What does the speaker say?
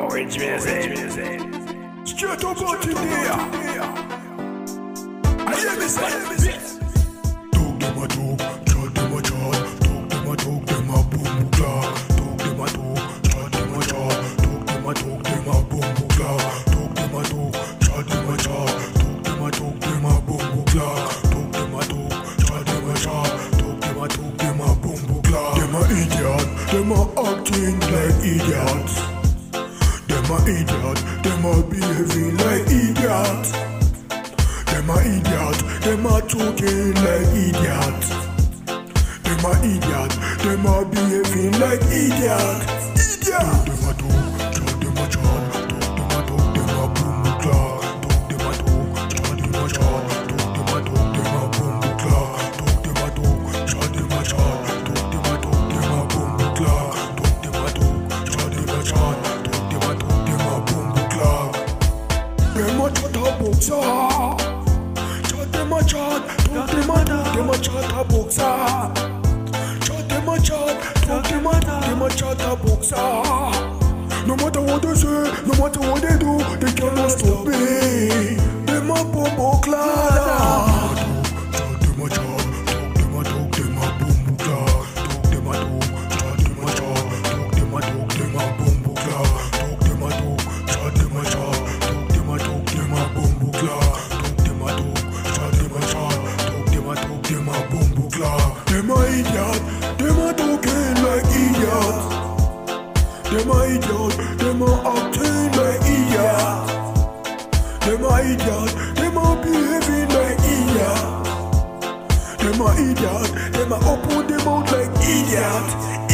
Orange music. Straight up out in there. I hear me say, Talk them a talk, chat them a chat. Talk them a talk, them a boom clock. Talk them a talk, chat them a chat. Talk them a talk, them a boom clock. Talk them a talk, chat them a chat. Talk them a talk, them a boom clock. Talk them a talk, chat them a chat. Talk them a talk, them a boom clock. Them a idiot, them a acting like idiots. Them a idiot, them a behaving like idiot. Them a idiot, them a talking like idiot. Them a idiot, them a behaving like idiot. Talk, them a chat a boxer. Chat them a chat, talk them a talk, them a chat a boxer. No matter what they say, no matter what they do, they cannot stop me. Idiot, them a talking like idiots. Them a idiot, them a acting like idiot. Them a idiot, them a behaving like idiot. Them a idiot, them a open them out like idiot. Idiot, idiot, idiot.